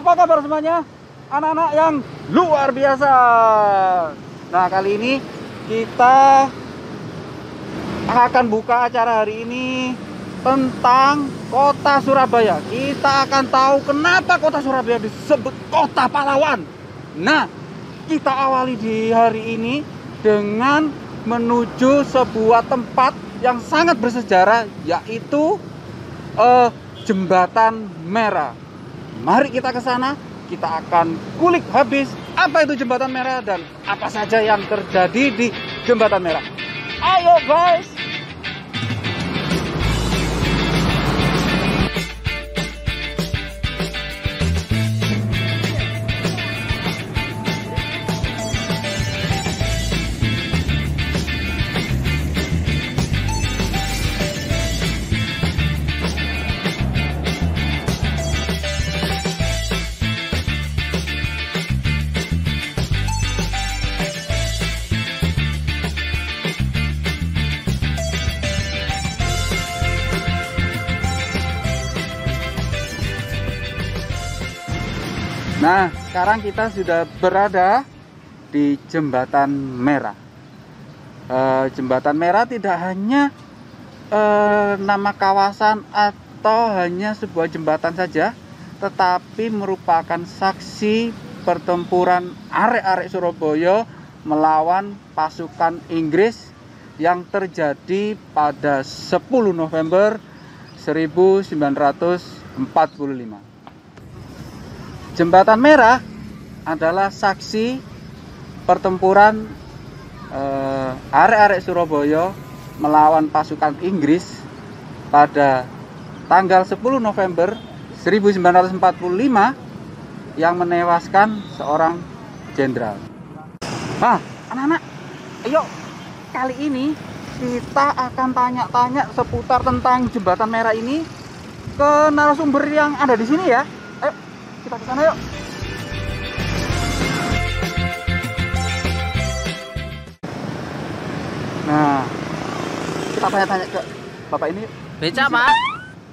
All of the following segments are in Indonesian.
Apa kabar semuanya? Anak-anak yang luar biasa. Nah, kali ini kita akan buka acara hari ini tentang kota Surabaya. Kita akan tahu kenapa kota Surabaya disebut kota pahlawan. Nah, kita awali di hari ini dengan menuju sebuah tempat yang sangat bersejarah yaitu eh, Jembatan Merah. Mari kita ke sana, kita akan kulik habis apa itu Jembatan Merah dan apa saja yang terjadi di Jembatan Merah. Ayo guys! Nah, sekarang kita sudah berada di Jembatan Merah. Eh, Jembatan Merah tidak hanya eh, nama kawasan atau hanya sebuah jembatan saja, tetapi merupakan saksi pertempuran arek-arek Surabaya melawan pasukan Inggris yang terjadi pada 10 November 1945. Jembatan Merah adalah saksi pertempuran eh, arek-arek Surabaya melawan pasukan Inggris pada tanggal 10 November 1945 yang menewaskan seorang jenderal. Nah, anak-anak, ayo kali ini kita akan tanya-tanya seputar tentang Jembatan Merah ini ke narasumber yang ada di sini ya. Kita ke sana yuk. Nah, kita tanya-tanya ke bapak ini. Beca pak?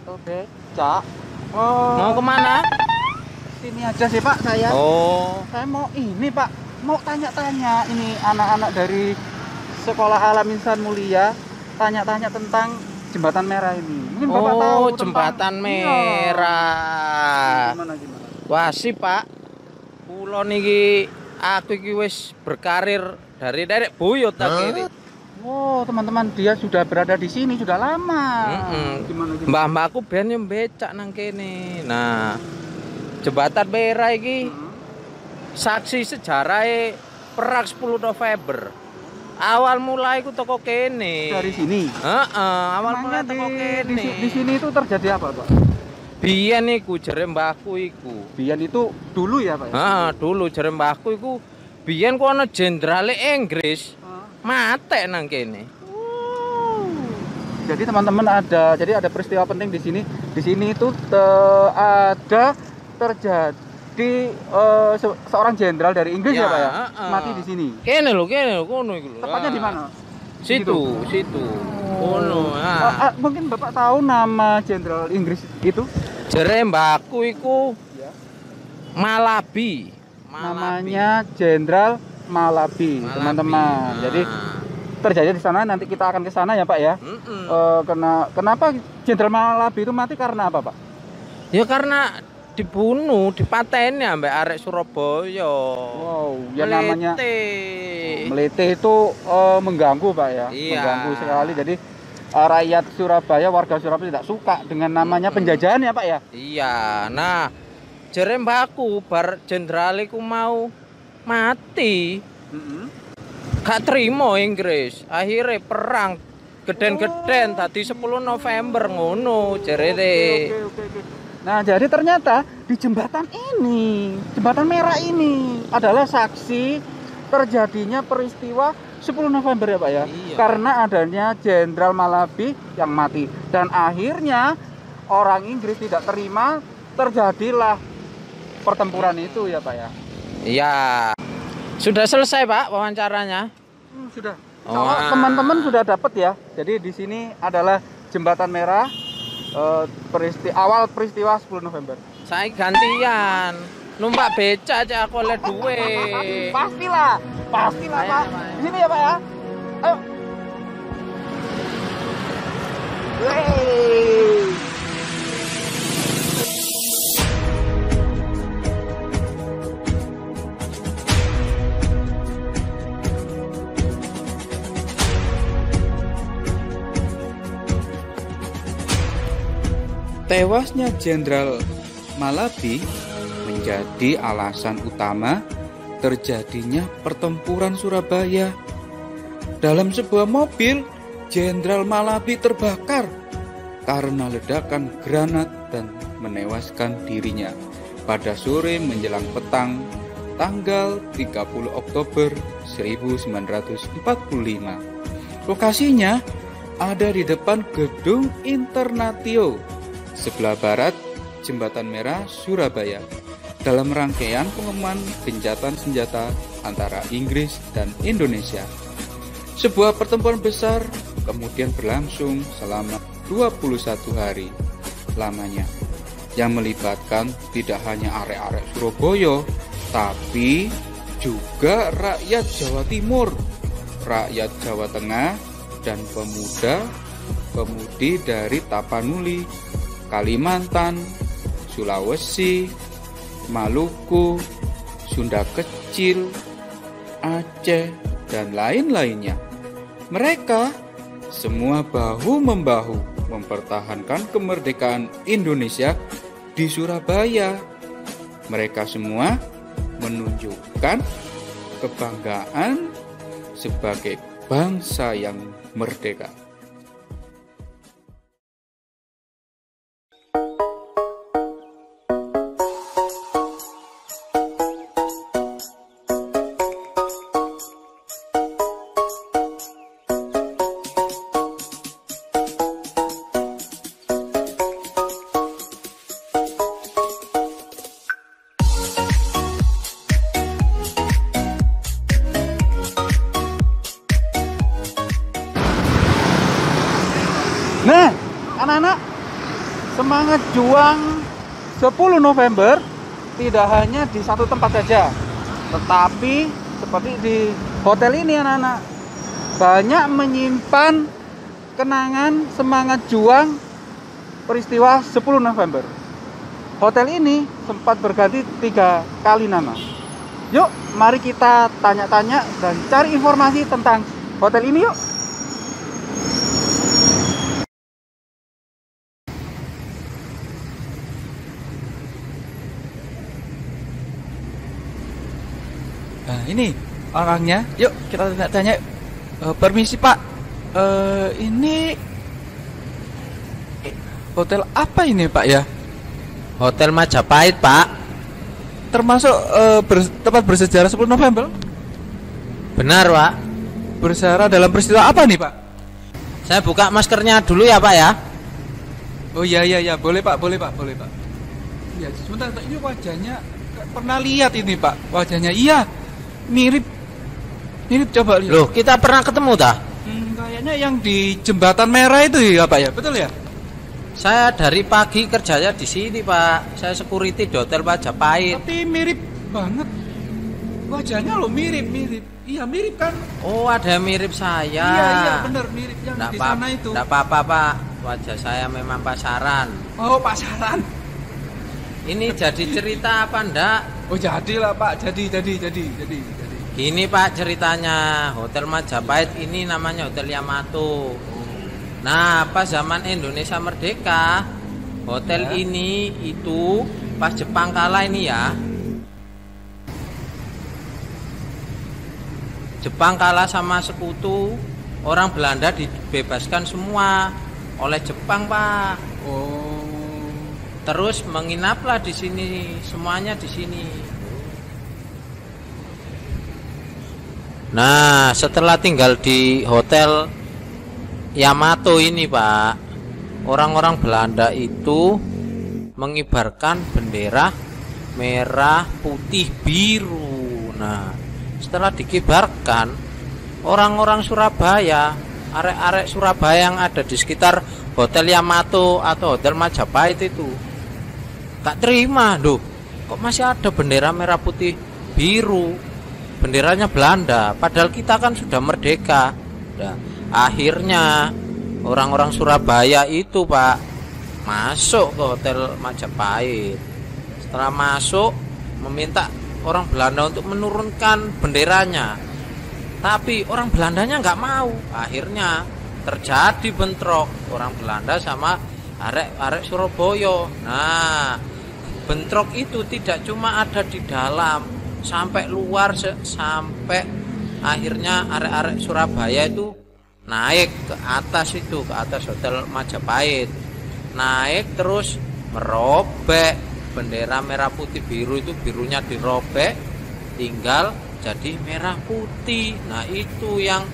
Oh, becak. Oh, Mau ke mana? sini aja sih pak saya. Oh, Saya mau ini pak, mau tanya-tanya ini anak-anak dari sekolah Alam Insan Mulia tanya-tanya tentang jembatan merah ini. Mungkin bapak tahu oh tentang- jembatan Iya. merah. Gimana gimana? Wah sih pak, pulau niki aku iki wis berkarir dari derek buyut akhirnya. Oh teman-teman dia sudah berada di sini sudah lama. Gimana gimana? Mbah mbahku ben yang becak nang kene. Nah, jembatan merah iki Hmm. saksi sejarah perang 10 November. Awal mulai ku toko kene. Dari sini. Heeh, awal mulai Emangnya toko di, kene. di, di sini itu terjadi apa pak? Biyen iku jere mbahku iku. Bian itu dulu ya pak? Heeh, dulu jere mbahku iku biyen ku ana jenderale Inggris Ah. mate nang kene. Jadi teman-teman ada jadi ada peristiwa penting di sini. Di sini itu te- ada terjadi eh, se- seorang jenderal dari Inggris ya, Ya, Pak ya? Mati di sini. Kene lho, kene lho, kono iku lho. Tepatnya Ah. di mana? Situ, situ. Kono. Eh, Ah. eh, mungkin Bapak tahu nama jenderal Inggris itu? Jere mbahku iku Ya. Malabi. Malabi. Namanya Jenderal Malabi, teman-teman. Ah. Jadi terjadi di sana nanti kita akan ke sana ya, Pak ya. Eh, kena kenapa Jenderal Malabi itu mati karena apa, Pak? Ya karena dibunuh, dipateni ambek arek Surabaya. Wow, ya namanya Melete. Melete itu eh, mengganggu pak ya, Iya. mengganggu sekali. Jadi rakyat Surabaya, warga Surabaya tidak suka dengan namanya penjajahan ya pak ya. Iya, nah jere mbahku bar jenderal iku mau mati, gak terima Inggris. Akhirnya perang geden-geden tadi 10 November ngono jere deh. Oke, oke, oke. Nah jadi ternyata di jembatan ini, jembatan merah ini adalah saksi terjadinya peristiwa 10 November ya pak ya. Iya. Karena adanya Jenderal Malabi yang mati dan akhirnya orang Inggris tidak terima terjadilah pertempuran itu ya pak ya. Iya. Sudah selesai Pak wawancaranya? Hmm, sudah. Kalau teman-teman sudah dapat ya. Jadi di sini adalah jembatan merah eh, peristi awal peristiwa 10 November. Saya gantian. Numpak beca aja aku oleh duwe. Pastilah, pastilah Ayo, Pak. ayo. Di sini ya Pak ya. Ayo. Wey. Tewasnya Jenderal Malabi menjadi alasan utama terjadinya pertempuran Surabaya. Dalam sebuah mobil, Jenderal Malabi terbakar karena ledakan granat dan menewaskan dirinya pada sore menjelang petang tanggal 30 Oktober 1945. Lokasinya ada di depan gedung Internatio sebelah barat Jembatan Merah Surabaya dalam rangkaian pengumuman gencatan senjata antara Inggris dan Indonesia. Sebuah pertempuran besar kemudian berlangsung selama 21 hari lamanya yang melibatkan tidak hanya arek-arek Surabaya tapi juga rakyat Jawa Timur, rakyat Jawa Tengah dan pemuda pemudi dari Tapanuli, Kalimantan, Sulawesi, Maluku, Sunda Kecil, Aceh, dan lain-lainnya. Mereka semua bahu-membahu mempertahankan kemerdekaan Indonesia di Surabaya. Mereka semua menunjukkan kebanggaan sebagai bangsa yang merdeka. November tidak hanya di satu tempat saja, tetapi seperti di hotel ini anak-anak banyak menyimpan kenangan semangat juang peristiwa 10 November. Hotel ini sempat berganti tiga kali nama. Yuk, mari kita tanya-tanya dan cari informasi tentang hotel ini yuk. Nah, ini orangnya. Yuk, kita tanya-tanya. Eh, permisi, Pak. Eh, ini hotel apa ini, Pak ya? Hotel Majapahit, Pak. Termasuk eh, ber- tempat bersejarah 10 November? Benar, Pak. Bersejarah dalam peristiwa apa nih, Pak? Saya buka maskernya dulu ya, Pak ya. Oh iya iya iya, boleh Pak, boleh Pak, boleh Pak. Ya, sebentar, ini wajahnya pernah lihat ini, Pak. Wajahnya iya, mirip mirip coba lihat. Loh, kita pernah ketemu dah. Hmm, kayaknya yang di jembatan merah itu ya, Pak ya? Betul ya? Saya dari pagi kerjanya di sini, Pak. Saya security di Hotel Majapahit. Tapi mirip banget. Wajahnya lo mirip, mirip. Iya, mirip kan? Oh, ada yang mirip saya. Iya, iya, bener mirip yang Nggak di sana itu. nggak apa-apa, Pak. Wajah saya memang pasaran. Oh, pasaran. Ini jadi cerita apa ndak? Oh, jadilah, Pak. Jadi, jadi, jadi, jadi, Gini Pak ceritanya, Hotel Majapahit ini namanya Hotel Yamato. Nah, pas zaman Indonesia merdeka, hotel Ya. ini itu pas Jepang kalah ini ya. Jepang kalah sama sekutu, orang Belanda dibebaskan semua oleh Jepang, Pak. Oh. Terus menginaplah di sini, semuanya di sini. Nah, setelah tinggal di hotel Yamato ini, Pak, orang-orang Belanda itu mengibarkan bendera merah, putih, biru. Nah, setelah dikibarkan, orang-orang Surabaya, arek-arek Surabaya yang ada di sekitar Hotel Yamato atau Hotel Majapahit itu. Tak terima, duh. Kok masih ada bendera merah putih biru? Benderanya Belanda, padahal kita kan sudah merdeka. Nah, akhirnya orang-orang Surabaya itu, Pak, masuk ke Hotel Majapahit. Setelah masuk, meminta orang Belanda untuk menurunkan benderanya. Tapi orang Belandanya nggak mau. Akhirnya terjadi bentrok orang Belanda sama arek-arek Surabaya. Nah, bentrok itu tidak cuma ada di dalam, sampai luar sampai akhirnya arek-arek Surabaya itu naik ke atas itu, ke atas Hotel Majapahit. Naik terus merobek bendera merah putih biru itu birunya dirobek tinggal jadi merah putih. Nah, itu yang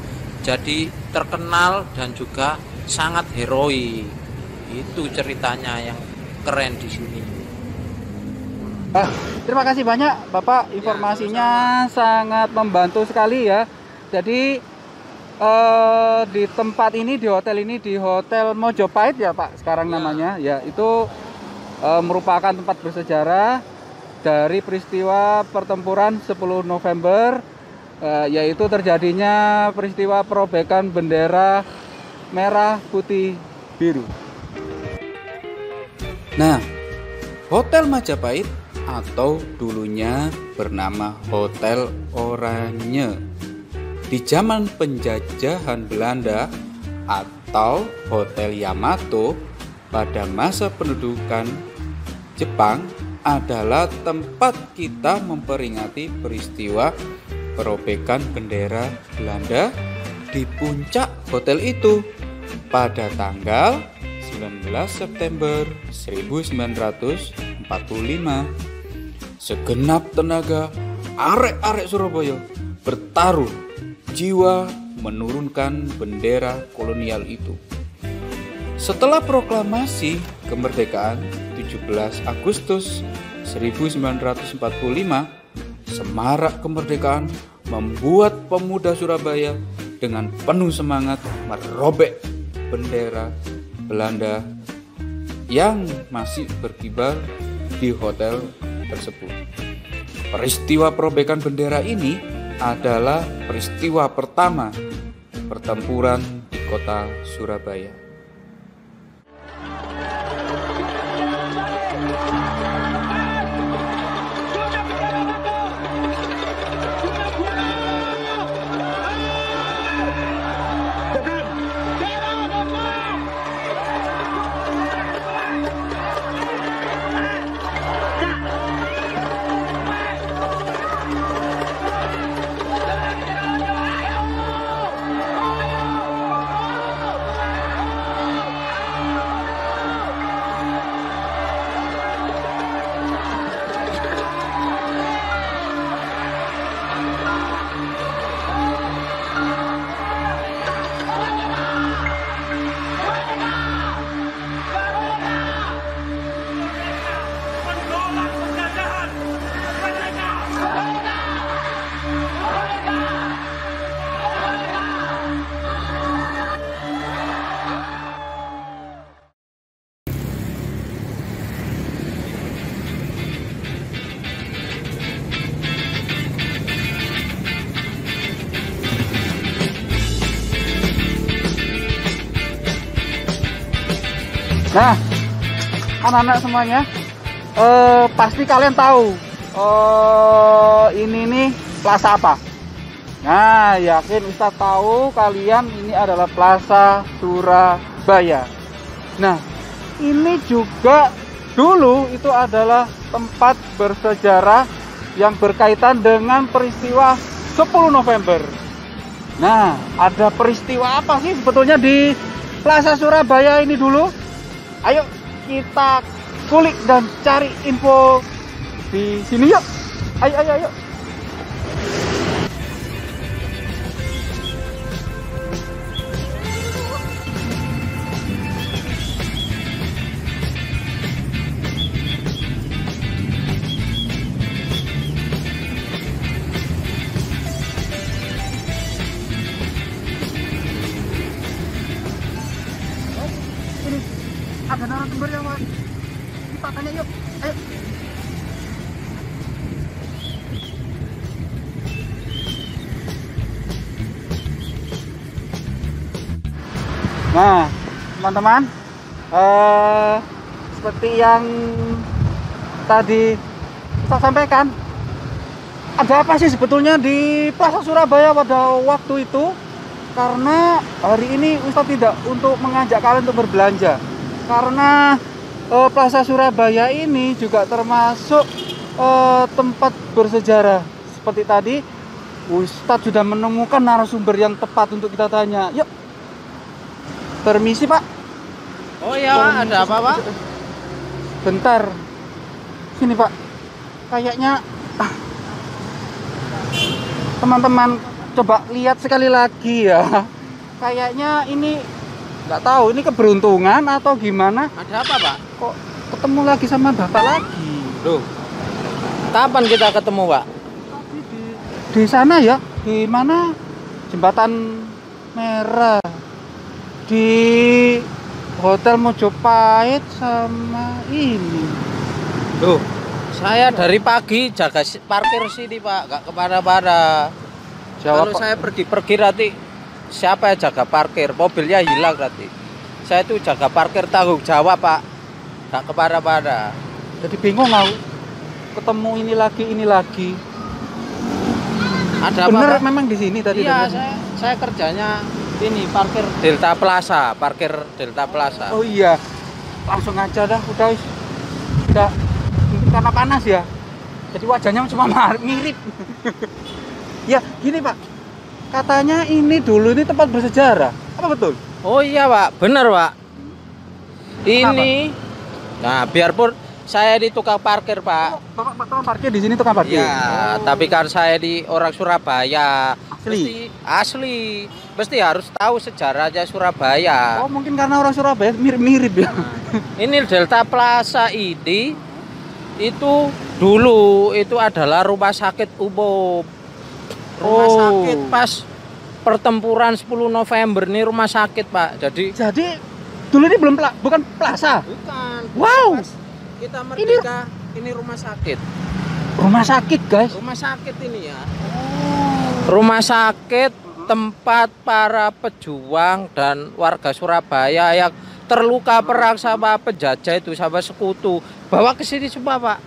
jadi terkenal dan juga sangat heroik. Itu ceritanya yang keren di sini. Ah, terima kasih banyak Bapak, informasinya ya, sangat membantu sekali ya. Jadi eh, di tempat ini di hotel ini di Hotel Mojopahit ya Pak sekarang ya. namanya ya itu eh, merupakan tempat bersejarah dari peristiwa pertempuran 10 November uh, yaitu terjadinya peristiwa perobekan bendera merah putih biru. Nah, Hotel Majapahit atau dulunya bernama Hotel Oranye di zaman penjajahan Belanda atau Hotel Yamato pada masa pendudukan Jepang adalah tempat kita memperingati peristiwa perobekan bendera Belanda di puncak hotel itu pada tanggal 19 September 1945. Segenap tenaga arek-arek Surabaya bertaruh jiwa menurunkan bendera kolonial itu. Setelah proklamasi kemerdekaan 17 Agustus 1945, Semarak kemerdekaan membuat pemuda Surabaya dengan penuh semangat merobek bendera Belanda yang masih berkibar di hotel tersebut. Peristiwa perobekan bendera ini adalah peristiwa pertama pertempuran di kota Surabaya. Nah, anak-anak semuanya, uh, pasti kalian tahu uh, ini nih plaza apa? Nah, yakin Ustaz tahu kalian ini adalah Plaza Surabaya. Nah, ini juga dulu itu adalah tempat bersejarah yang berkaitan dengan peristiwa 10 November. Nah, ada peristiwa apa sih sebetulnya di Plaza Surabaya ini dulu? Ayo kita kulik dan cari info di sini yuk. Ayo ayo ayo. Nah, teman-teman, eh seperti yang tadi saya sampaikan, ada apa sih sebetulnya di Plaza Surabaya pada waktu itu? Karena hari ini Ustadz tidak untuk mengajak kalian untuk berbelanja, karena eh, Plaza Surabaya ini juga termasuk eh, tempat bersejarah. Seperti tadi, Ustadz sudah menemukan narasumber yang tepat untuk kita tanya. Yuk, permisi Pak. Oh iya, ada apa pak? Bentar. Sini Pak. Kayaknya ah, teman-teman coba lihat sekali lagi ya. Kayaknya ini nggak tahu ini keberuntungan atau gimana. Ada apa pak? Kok ketemu lagi sama bapak lagi? Loh, kapan kita ketemu pak? Di, di sana ya. Di mana? Jembatan Merah. Di Hotel Mojopahit sama ini. Loh, saya dari pagi jaga parkir sini pak, nggak ke mana-mana. Kalau saya pergi-pergi nanti siapa yang jaga parkir? Mobilnya hilang nanti. Saya itu jaga parkir tanggung jawab pak, nggak ke mana-mana. Jadi bingung aku. Ketemu ini lagi, ini lagi. Ada apa? Bener Pak? memang di sini tadi. Iya, saya saya kerjanya ini parkir Delta Plaza, parkir Delta Plaza. Oh iya. Langsung aja dah, udah. Udah mungkin karena panas ya. Jadi wajahnya cuma mirip. ya, gini, Pak. Katanya ini dulu ini tempat bersejarah. Apa betul? Oh iya pak, bener pak. Ini, nah biarpun saya di tukang parkir pak. Oh, Bapak, Pak tukang parkir di sini tukang parkir. Ya, Oh. tapi kan saya di orang Surabaya. Asli? Mesti, asli. Mesti harus tahu sejarahnya Surabaya. Oh, mungkin karena orang Surabaya mirip-mirip ya. Ini Delta Plaza ini itu dulu itu adalah rumah sakit umum. Rumah Oh. sakit pas pertempuran 10 November ini rumah sakit, Pak. Jadi Jadi dulu ini belum pla- bukan plaza. bukan. Wow. Pas kita merdeka ini rumah sakit. Rumah sakit, guys. Rumah sakit ini ya. Rumah sakit tempat para pejuang dan warga Surabaya yang terluka perang sama penjajah itu sama sekutu bawa ke sini semua pak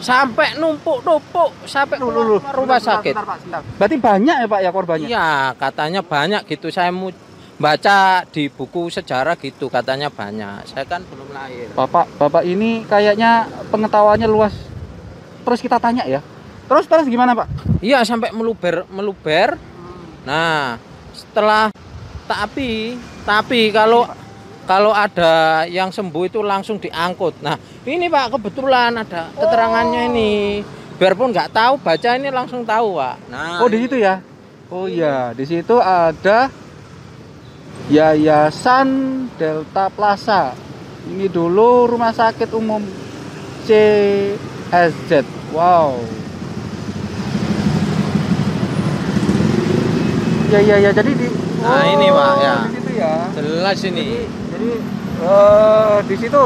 sampai numpuk-numpuk sampai loh. rumah sakit bentar, Pak, bentar. Berarti banyak ya, Pak ya korbannya? iya katanya banyak gitu saya mau baca di buku sejarah gitu katanya banyak saya kan belum lahir Bapak, Bapak ini kayaknya pengetahuannya luas. Terus kita tanya ya. Terus terus gimana, Pak? iya sampai meluber meluber nah setelah tapi tapi kalau kalau ada yang sembuh itu langsung diangkut. Nah, ini Pak kebetulan ada keterangannya ini. Biarpun nggak tahu baca ini langsung tahu Pak. Nah, Oh, di situ ya. Oh iya, di situ ada Yayasan Delta Plaza. Ini dulu rumah sakit umum CSZ. Wow. Ya ya ya, jadi di Nah, ini, Pak, ya. Di situ ya. jelas Jadi, ini. jadi eh, di situ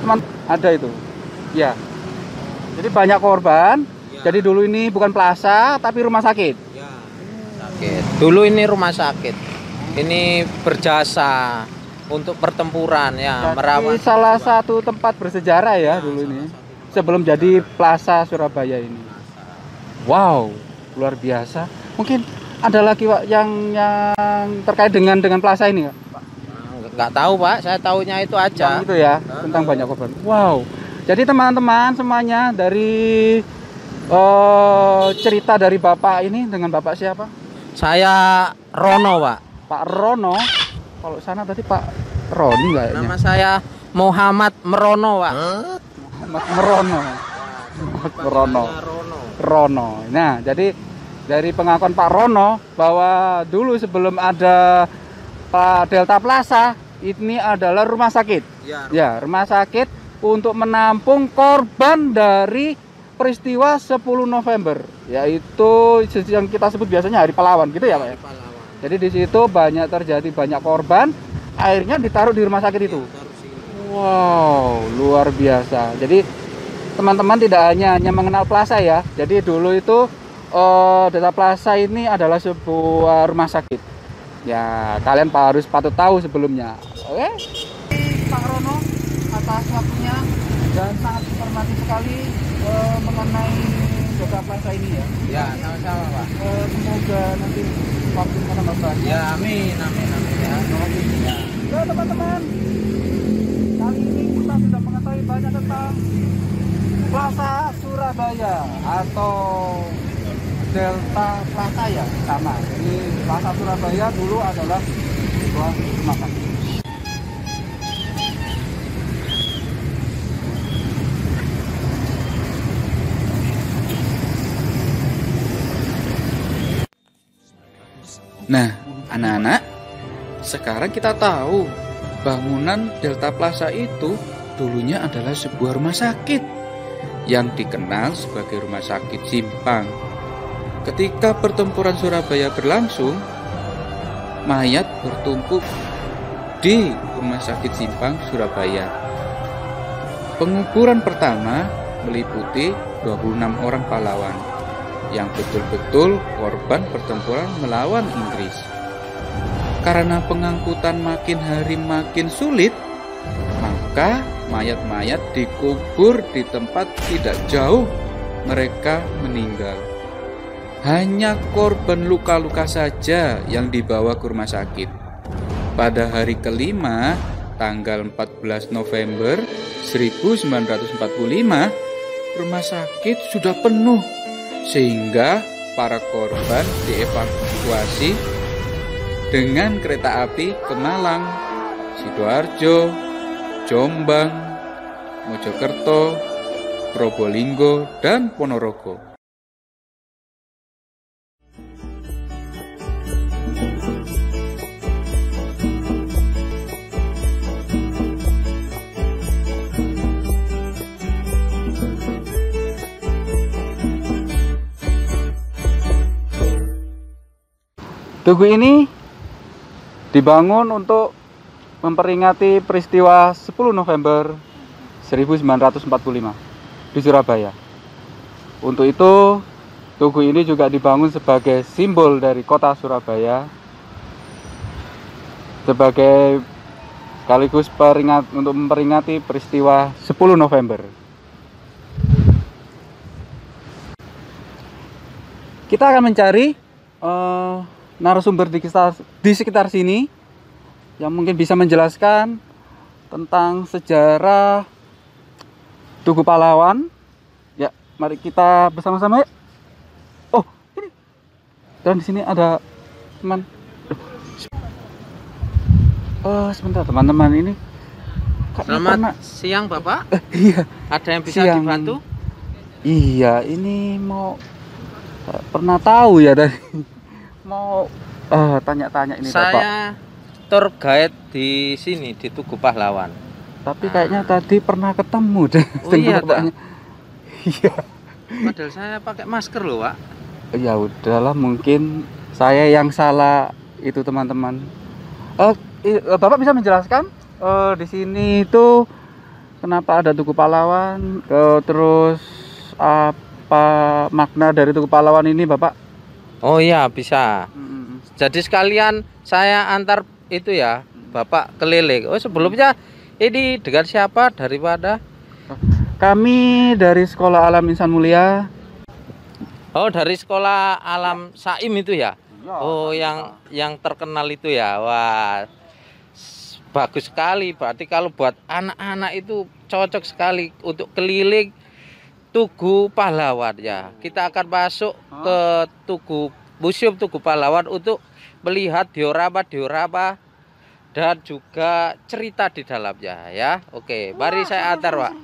teman ada itu. Ya. Jadi banyak korban. Ya. Jadi dulu ini bukan plaza tapi rumah sakit. Sakit. Dulu ini rumah sakit. Ini berjasa untuk pertempuran ya, Jadi merawat salah satu tempat bersejarah ya dulu ini. Sebelum jadi plaza Surabaya ini. Wow, luar biasa. Mungkin ada lagi Pak yang yang terkait dengan dengan plaza ini Pak. nggak tahu Pak, saya tahunya itu aja. Yang itu ya tentang banyak korban. Wow. Jadi teman-teman semuanya dari eh, cerita dari Bapak ini dengan Bapak siapa? Saya Rono Pak. Pak Rono. Kalau sana tadi Pak Roni kayaknya. Nama saya Muhammad Merono Pak. Mas Merono. Mas Merono. Rono. Rono. Nah, jadi dari pengakuan Pak Rono bahwa dulu sebelum ada Pak Delta Plaza ini adalah rumah sakit. Ya, Ya, rumah sakit untuk menampung korban dari peristiwa 10 November, yaitu yang kita sebut biasanya Hari Pahlawan, gitu ya, Pak ya. Jadi di situ banyak terjadi banyak korban, akhirnya ditaruh di rumah sakit itu. Sini. Wow, luar biasa. Jadi teman-teman tidak hanya hanya mengenal plaza ya. Jadi dulu itu eh, Desa Plaza ini adalah sebuah rumah sakit. Ya, kalian harus patut tahu sebelumnya. Oke? Pak Rono atas waktunya dan sangat informatif sekali eh, mengenai Desa Plaza ini ya. Ya, sama-sama, Pak. Eh, semoga nanti waktu menambah banyak. Ya, amin, amin, amin ya. Ya. Ya teman-teman, kali ini kita sudah mengetahui banyak tentang Plaza Surabaya atau Delta Plaza ya sama. Jadi Plaza Surabaya dulu adalah sebuah rumah sakit. Nah, anak-anak, sekarang kita tahu bangunan Delta Plaza itu dulunya adalah sebuah rumah sakit yang dikenal sebagai rumah sakit Simpang. Ketika pertempuran Surabaya berlangsung, mayat bertumpuk di rumah sakit Simpang Surabaya. Penguburan pertama meliputi 26 orang pahlawan yang betul-betul korban pertempuran melawan Inggris. Karena pengangkutan makin hari makin sulit, maka mayat-mayat dikubur di tempat tidak jauh mereka meninggal. Hanya korban luka-luka saja yang dibawa ke rumah sakit. Pada hari kelima, tanggal 14 November 1945, rumah sakit sudah penuh sehingga para korban dievakuasi dengan kereta api ke Malang, Sidoarjo, Jombang, Mojokerto, Probolinggo, dan Ponorogo. Tugu ini dibangun untuk memperingati peristiwa 10 November 1945 di Surabaya. Untuk itu, tugu ini juga dibangun sebagai simbol dari kota Surabaya sebagai sekaligus peringat untuk memperingati peristiwa 10 November. Kita akan mencari eh, narasumber di sekitar, di sekitar sini yang mungkin bisa menjelaskan tentang sejarah Tugu Pahlawan. Ya, mari kita bersama-sama. yuk. Oh, ini. Dan di sini ada teman. Oh, sebentar teman-teman ini. kami Selamat pernah- siang, Bapak. Eh, iya, Ada yang bisa Siang. dibantu? iya. Ini mau pernah tahu ya dari mau eh, tanya-tanya ini Bapak. Saya tour guide di sini di Tugu Pahlawan. Tapi kayaknya tadi pernah ketemu deh. Oh iya. Iya. Padahal saya pakai masker loh, Pak. Ya udahlah, mungkin saya yang salah itu teman-teman. Eh, Bapak bisa menjelaskan eh, di sini itu kenapa ada Tugu Pahlawan? Eh, terus apa makna dari Tugu Pahlawan ini, Bapak? Oh iya, bisa. Mm-mm. Jadi sekalian saya antar itu ya, Bapak keliling. Oh, sebelumnya ini dengan siapa daripada? Kami dari Sekolah Alam Insan Mulia. Oh, dari sekolah Alam Saim itu ya. Ya, Oh, yang yang terkenal itu ya. Wah. Bagus sekali. Berarti kalau buat anak-anak itu cocok sekali untuk keliling Tugu Pahlawan ya. Kita akan masuk ke Tugu Museum Tugu Pahlawan untuk melihat diorama-diorama dan juga cerita di dalamnya ya. Oke, mari saya antar, Pak.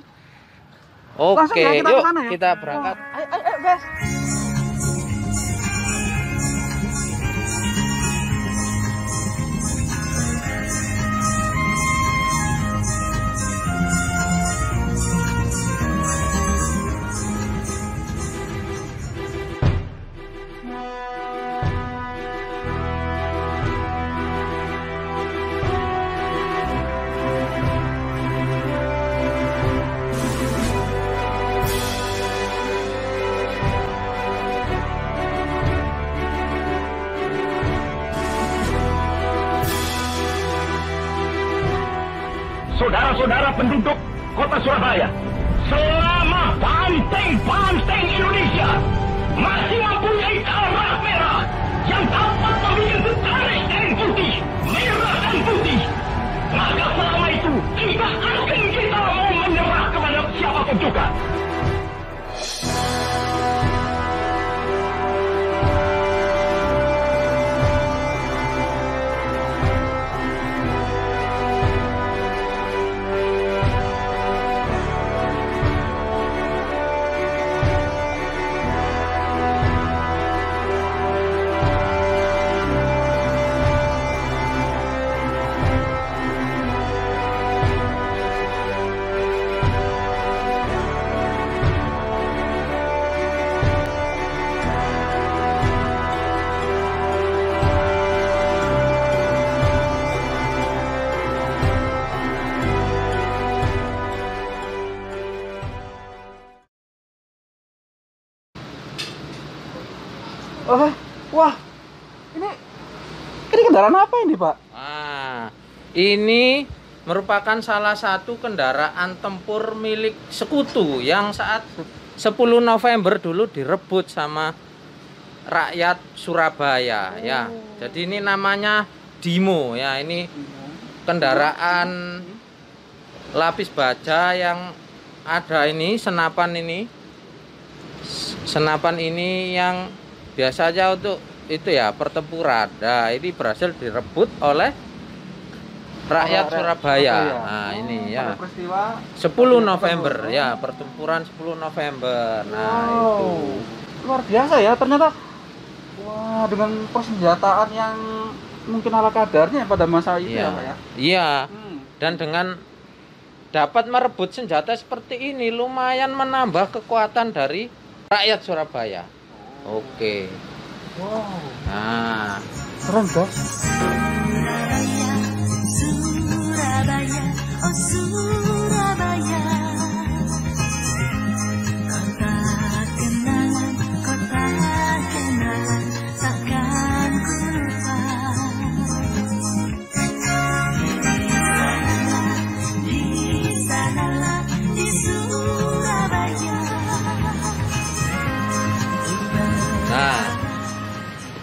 Oke, ya, kita yuk ya? kita berangkat. Ayo, ayo, ayo, guys. Penduduk kota Surabaya. Selama banteng-banteng Indonesia masih mempunyai darah merah yang dapat membikin setarik kain putih, merah dan putih, maka selama itu tidak akan kita mau menyerah kepada siapa pun juga. Kendaraan apa ini Pak? Ah, ini merupakan salah satu kendaraan tempur milik sekutu yang saat 10 November dulu direbut sama rakyat Surabaya ya. Jadi ini namanya Dimo ya. Ini kendaraan lapis baja yang ada ini senapan ini senapan ini yang biasanya untuk itu ya pertempuran. Nah, ini berhasil direbut oleh rakyat Surabaya. Surabaya. Nah, Oh, ini ya. Peristiwa 10 November ya, pertempuran 10 November. Nah, wow, itu. luar biasa ya ternyata. Wah, dengan persenjataan yang mungkin ala kadarnya pada masa itu Iya. ya Pak ya. Iya. Hmm. Dan dengan dapat merebut senjata seperti ini lumayan menambah kekuatan dari rakyat Surabaya. Oke. Wow, Nah, keren guys. Surabaya, oh Surabaya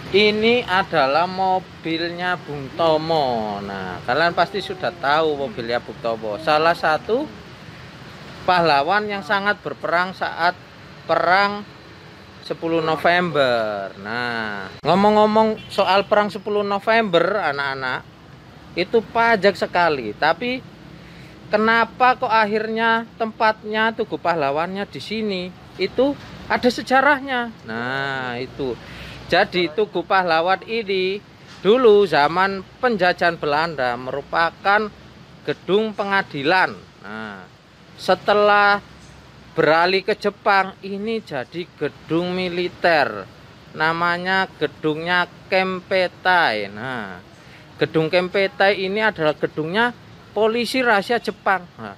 Ini adalah mobilnya Bung Tomo. Nah, kalian pasti sudah tahu mobilnya Bung Tomo. Salah satu pahlawan yang sangat berperang saat perang 10 November. Nah, ngomong-ngomong soal perang 10 November, anak-anak, itu pajak sekali. Tapi kenapa kok akhirnya tempatnya Tugu Pahlawannya di sini? Itu ada sejarahnya. Nah, itu. Jadi Tugu Pahlawan ini dulu zaman penjajahan Belanda merupakan gedung pengadilan. Nah, setelah beralih ke Jepang ini jadi gedung militer. Namanya gedungnya Kempetai. Nah, gedung Kempetai ini adalah gedungnya polisi rahasia Jepang. Nah,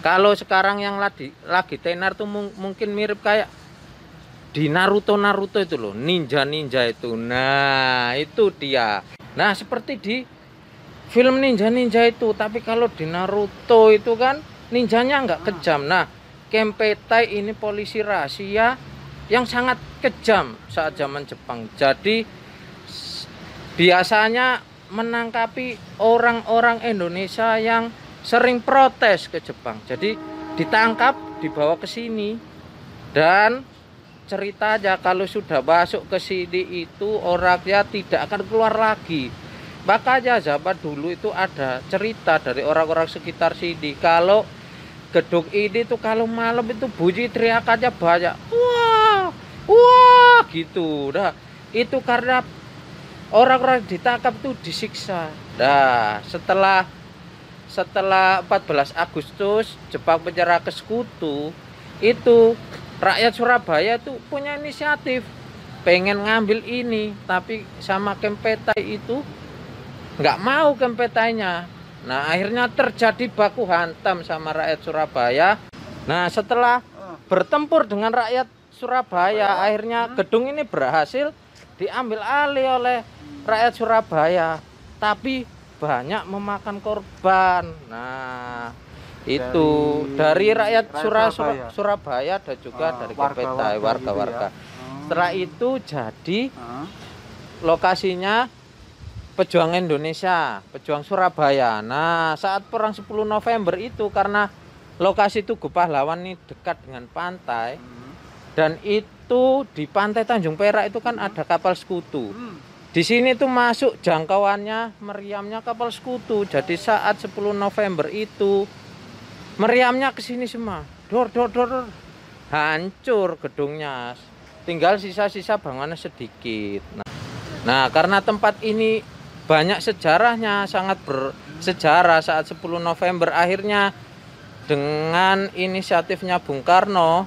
kalau sekarang yang lagi lagi tenar tuh mung- mungkin mirip kayak di Naruto Naruto itu loh, ninja ninja itu. Nah, itu dia. Nah, seperti di film ninja ninja itu, tapi kalau di Naruto itu kan ninjanya nggak kejam. Nah, Kempetai ini polisi rahasia yang sangat kejam saat zaman Jepang. Jadi biasanya menangkapi orang-orang Indonesia yang sering protes ke Jepang. Jadi ditangkap, dibawa ke sini dan cerita aja kalau sudah masuk ke sini itu orangnya tidak akan keluar lagi. Makanya zaman dulu itu ada cerita dari orang-orang sekitar sini kalau gedung ini tuh kalau malam itu bunyi teriakannya banyak. Wah, wah gitu. Nah, itu karena orang-orang ditangkap tuh disiksa. Nah, setelah setelah 14 Agustus Jepang menyerah ke sekutu, itu rakyat Surabaya tuh punya inisiatif pengen ngambil ini, tapi sama Kempetai itu nggak mau Kempetainya. Nah, akhirnya terjadi baku hantam sama rakyat Surabaya. Nah, setelah bertempur dengan rakyat Surabaya, akhirnya gedung ini berhasil diambil alih oleh rakyat Surabaya. Tapi banyak memakan korban. Nah, itu dari, rakyat rakyat Sura- Surabaya. Surabaya. Ada juga Ah, dari warga-warga gitu warga-warga. ya. Oh. Setelah itu jadi Heeh. lokasinya Pejuang Indonesia, Pejuang Surabaya. Nah, saat perang 10 November itu karena lokasi Tugu Pahlawan ini dekat dengan pantai Hmm. dan itu di pantai Tanjung Perak itu kan ada kapal sekutu. Hmm. Di sini tuh masuk jangkauannya meriamnya kapal sekutu. Jadi saat 10 November itu meriamnya ke sini semua. Dor dor dor. dor. Hancur gedungnya. Tinggal sisa-sisa bangunan sedikit. Nah, nah, karena tempat ini banyak sejarahnya, sangat bersejarah saat 10 November akhirnya dengan inisiatifnya Bung Karno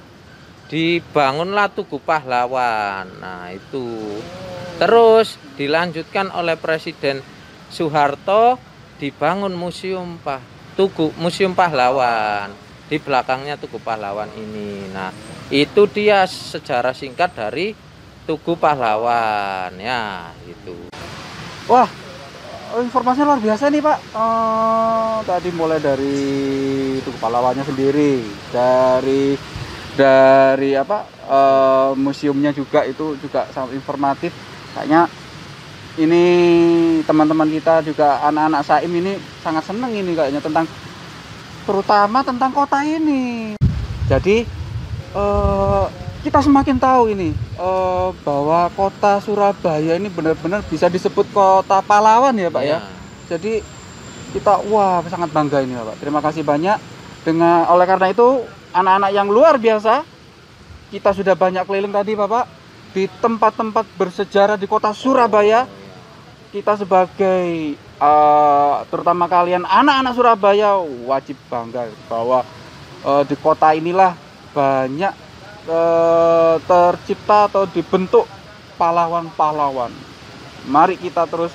dibangunlah Tugu Pahlawan. Nah, itu. Terus dilanjutkan oleh Presiden Soeharto dibangun museum Pak Tugu Museum Pahlawan. Di belakangnya Tugu Pahlawan ini. Nah, itu dia sejarah singkat dari Tugu Pahlawan ya, itu. Wah, informasinya luar biasa nih Pak. Eh, tadi mulai dari Tugu Pahlawannya sendiri, dari dari apa eh, museumnya juga itu juga sangat informatif. Kayaknya ini teman-teman kita juga anak-anak Saim ini sangat seneng ini kayaknya tentang terutama tentang kota ini. Jadi eh, kita semakin tahu ini eh, bahwa kota Surabaya ini benar-benar bisa disebut kota pahlawan ya Pak ya. Jadi kita wah sangat bangga ini Pak. Terima kasih banyak dengan oleh karena itu anak-anak yang luar biasa kita sudah banyak keliling tadi Bapak di tempat-tempat bersejarah di kota Surabaya. Kita sebagai eh, terutama kalian anak-anak Surabaya wajib bangga bahwa eh, di kota inilah banyak eh, tercipta atau dibentuk pahlawan-pahlawan. Mari kita terus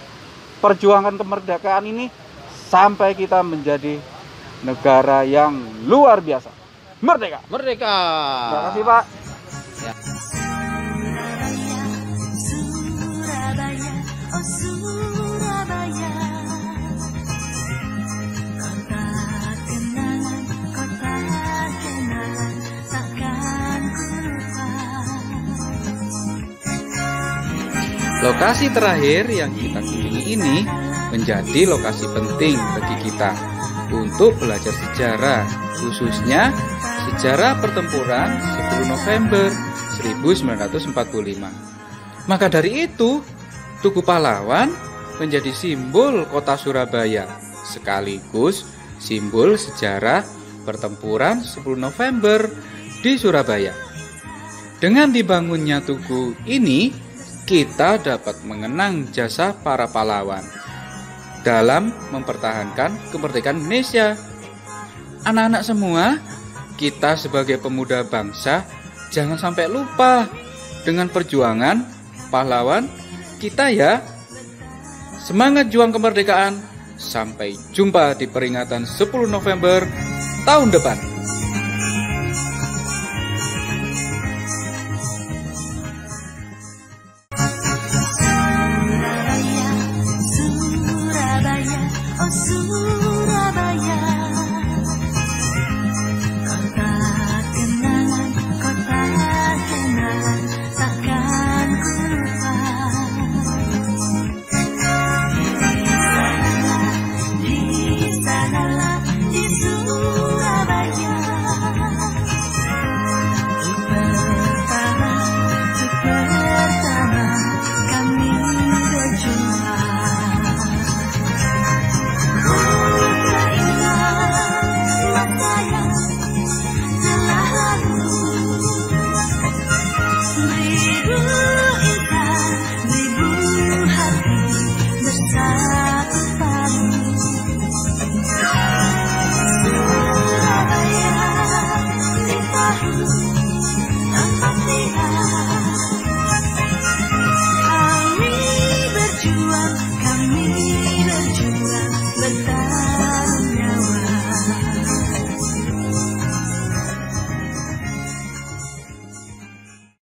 perjuangkan kemerdekaan ini sampai kita menjadi negara yang luar biasa. Merdeka. Merdeka. Terima kasih Pak. Surabaya, Lokasi terakhir yang kita kunjungi ini menjadi lokasi penting bagi kita untuk belajar sejarah, khususnya sejarah pertempuran 10 November 1945. Maka dari itu, Tugu Pahlawan menjadi simbol kota Surabaya, sekaligus simbol sejarah pertempuran 10 November di Surabaya. Dengan dibangunnya tugu ini, kita dapat mengenang jasa para pahlawan dalam mempertahankan kemerdekaan Indonesia. Anak-anak semua, kita sebagai pemuda bangsa jangan sampai lupa dengan perjuangan pahlawan kita ya. Semangat juang kemerdekaan. Sampai jumpa di peringatan 10 November tahun depan.